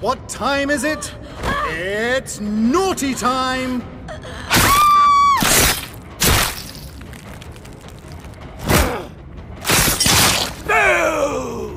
What time is it? It's naughty time!